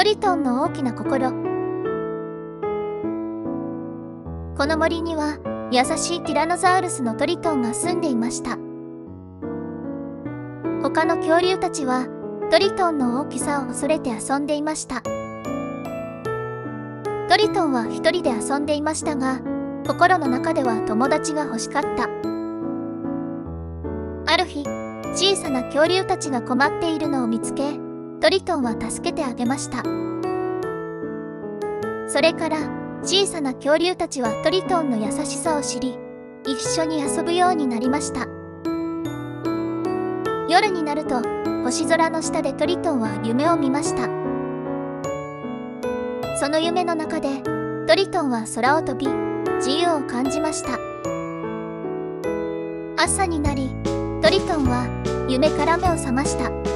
トリトンの大きな心。この森には優しいティラノザウルスのトリトンが住んでいました。他の恐竜たちはトリトンの大きさを恐れて遊んでいました。トリトンは一人で遊んでいましたが心の中では友達が欲しかった。ある日小さな恐竜たちが困っているのを見つけトリトンは助けてあげました。それから小さな恐竜たちはトリトンの優しさを知り一緒に遊ぶようになりました。夜になると星空の下でトリトンは夢を見ました。その夢の中でトリトンは空を飛び自由を感じました。朝になりトリトンは夢から目を覚ました。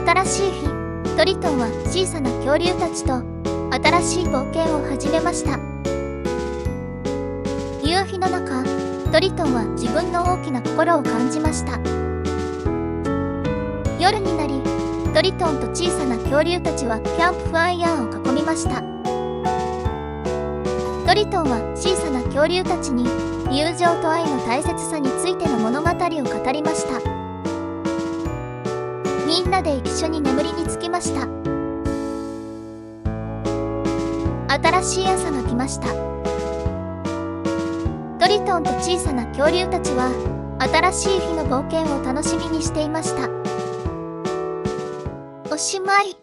新しい日トリトンは小さな恐竜たちと新しい冒険を始めました。夕日の中トリトンは自分の大きな心を感じました。夜になりトリトンと小さな恐竜たちはキャンプファイヤーを囲みました。トリトンは小さな恐竜たちに友情と愛の大切さについての物語を語りました。みんなで一緒に眠りにつきました。新しい朝が来ました。トリトンと小さな恐竜たちは新しい日の冒険を楽しみにしていました。おしまい。